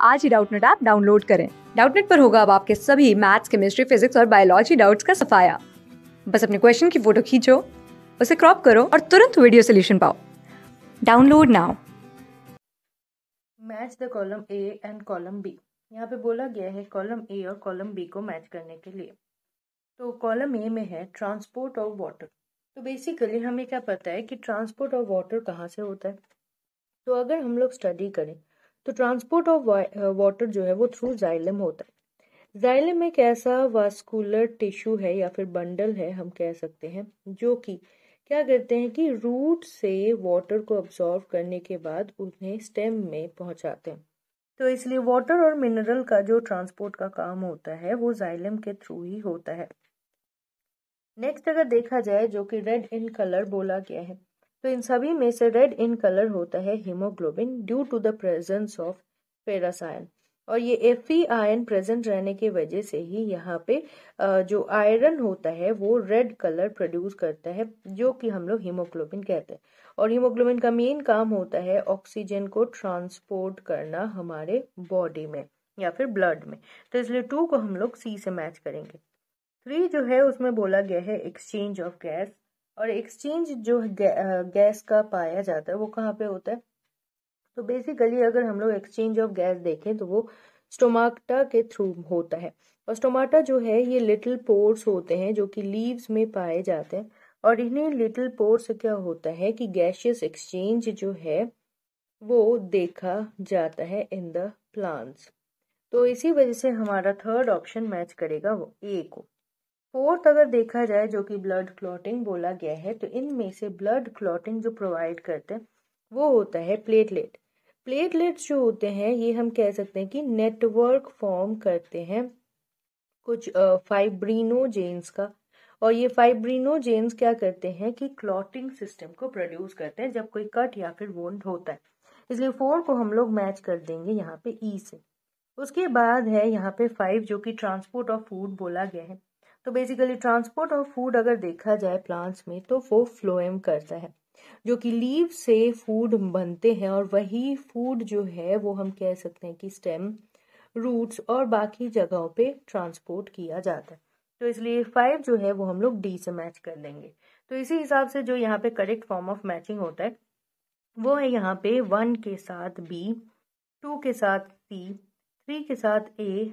आज ही Doubtnut app download करें। डाउटनेट पर होगा अब आपके सभी मैथ्स केमिस्ट्री फिजिक्स और बायोलॉजी डाउट्स का सफाया। बस अपने क्वेश्चन की फ़ोटो खींचो, उसे क्रॉप करो और तुरंत वीडियो सोल्यूशन पाओ। Download now match the column A and column B यहाँ पे बोला गया है कॉलम ए और कॉलम बी को मैच करने के लिए। तो कॉलम ए में है ट्रांसपोर्ट ऑफ़ वाटर तो बेसिकली हमें क्या पता है कि ट्रांसपोर्ट ऑफ़ वाटर कहाँ से होता है? तो अगर हम लोग स्टडी करें तो ट्रांसपोर्ट ऑफ़ वाटर जो है वो थ्रू जाइलम होता है। जाइलम एक ऐसा वास्कुलर टिश्यू है या फिर बंडल है हम कह सकते हैं, जो कि क्या करते हैं कि रूट से वाटर को अब्जॉर्व करने के बाद उन्हें स्टेम में पहुंचाते हैं। तो इसलिए वाटर और मिनरल का जो ट्रांसपोर्ट का काम होता है वो जाइलम के थ्रू ही होता है। नेक्स्ट अगर देखा जाए जो कि रेड इन कलर बोला गया है तो इन सभी में से रेड इन कलर होता है haemoglobin due to the presence of ferrous ion और ये एफ़ आयन प्रेजेंट रहने की वजह से ही यहाँ पे जो आयरन होता है वो रेड कलर प्रोड्यूस करता है, जो कि हम लोग हीमोग्लोबिन कहते हैं। और हीमोग्लोबिन का मेन काम होता है ऑक्सीजन को ट्रांसपोर्ट करना हमारे बॉडी में या फिर ब्लड में। तो इसलिए टू को हम लोग सी से मैच करेंगे। थ्री जो है उसमें बोला गया है एक्सचेंज ऑफ़ गैस और एक्सचेंज जो गैस का पाया जाता है, वो कहाँ पे होता है? तो बेसिकली अगर हम लोग एक्सचेंज ऑफ़ गैस देखें तो वो स्टोमाटा के थ्रू होता है। और स्टोमाटा जो है, ये लिटिल पोर्स होते हैं, जो कि लीव्स में पाए जाते हैं। और इन्हीं लिटिल पोर्स से क्या होता है कि गैशियस एक्सचेंज जो है, वो देखा जाता है इन द प्लांट्स तो इसी वजह से हमारा थर्ड ऑप्शन मैच करेगा वो ए को। फोर्थ अगर देखा जाए जो कि ब्लड क्लॉटिंग बोला गया है तो इनमें से ब्लड क्लॉटिंग जो प्रोवाइड करते हैं, वो होता है प्लेटलेट प्लेटलेट्स जो होते हैं, ये हम कह सकते हैं कि नेटवर्क फॉर्म करते हैं कुछ फाइब्रिनोजेन्स का. और ये फाइब्रिनोजेन्स क्या करते हैं कि क्लॉटिंग सिस्टम को प्रोड्यूस करते हैं जब कोई कट या फिर वोंड होता है. इसलिए फोर को हम लोग मैच कर देंगे यहाँ पे ई e से. उसके बाद है यहाँ पे फाइव जो कि ट्रांसपोर्ट ऑफ़ फ़ूड बोला गया है. तो बेसिकली ट्रांसपोर्ट ऑफ़ फ़ूड अगर देखा जाए प्लांट्स में तो वो फ्लोएम करता है, जो कि लीव से फ़ूड बनते हैं और वही फ़ूड जो है, वो हम कह सकते हैं कि स्टेम रूट्स और बाकी जगहों पे ट्रांसपोर्ट किया जाता है। तो इसलिए फाइव जो है, वो हम लोग डी से मैच कर लेंगे। तो इसी हिसाब से जो यहाँ पे करेक्ट फॉर्म ऑफ़ मैचिंग होता है, वो है यहाँ पे वन के साथ बी टू के साथ सी थ्री के साथ ए